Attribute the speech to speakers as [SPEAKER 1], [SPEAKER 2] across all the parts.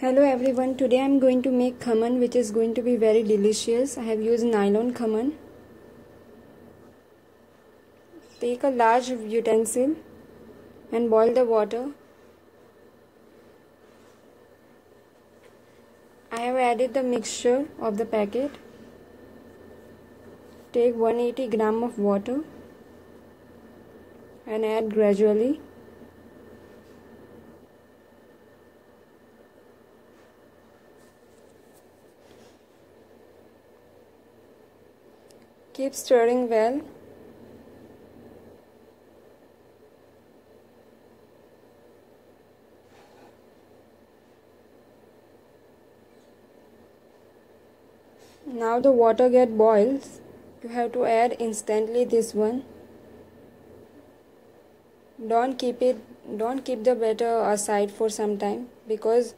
[SPEAKER 1] Hello everyone, today I am going to make khaman which is going to be very delicious. I have used nylon khaman. Take a large utensil and boil the water. I have added the mixture of the packet. Take 180 gram of water and add gradually. Keep stirring well. Now the water get boils. You have to add instantly this one. Don't keep it don't keep the batter aside for some time because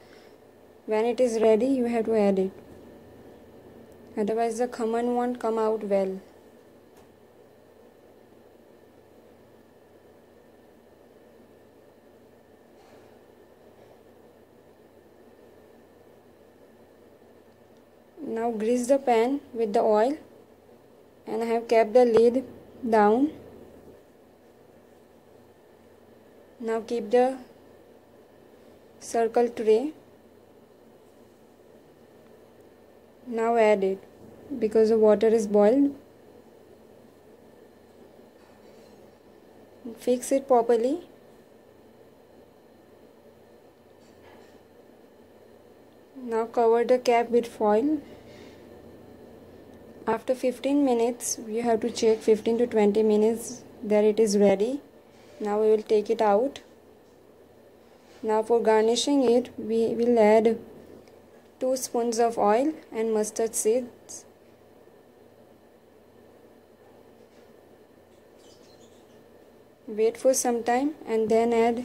[SPEAKER 1] when it is ready you have to add it otherwise the khaman won't come out well. Now grease the pan with the oil and I have kept the lid down. Now keep the circle tray now add it because the water is boiled. Fix it properly. Now cover the cap with foil. After 15 minutes you have to check 15 to 20 minutes that it is ready. Now we will take it out. Now for garnishing it we will add 2 spoons of oil and mustard seeds. Wait for some time and then add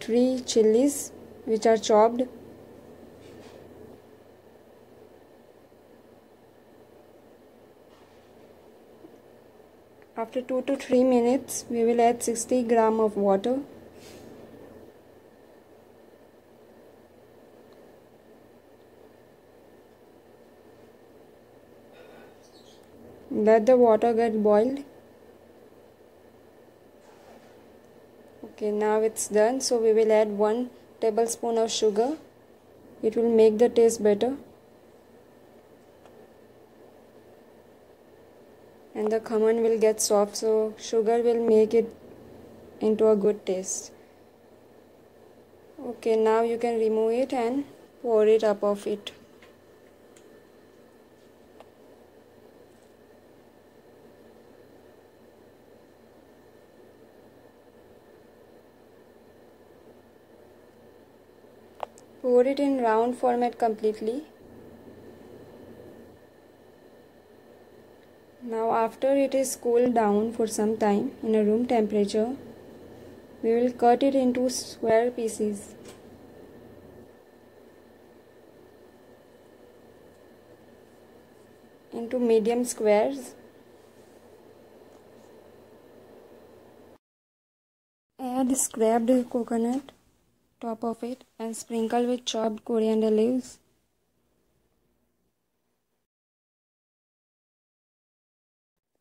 [SPEAKER 1] 3 chilies which are chopped. After 2 to 3 minutes we will add 60 gram of water let the water get boiled. Okay now it's done. So we will add one tablespoon of sugar. It will make the taste better. And the khaman will get soft. So sugar will make it into a good taste. Okay now you can remove it and pour it up of it Pour it in round format completely. Now after it is cooled down for some time in a room temperature, we will cut it into square pieces. into medium squares. Add scraped coconut top of it and sprinkle with chopped coriander leaves.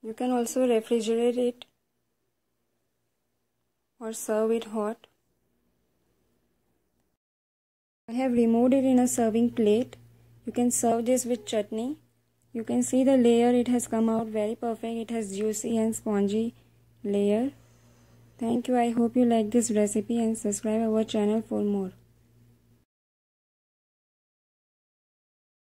[SPEAKER 1] You can also refrigerate it or serve it hot. I have removed it in a serving plate. You can serve this with chutney. You can see the layer it has come out very perfect. It has juicy and spongy layer. Thank you. I hope you like this recipe and subscribe our channel for more.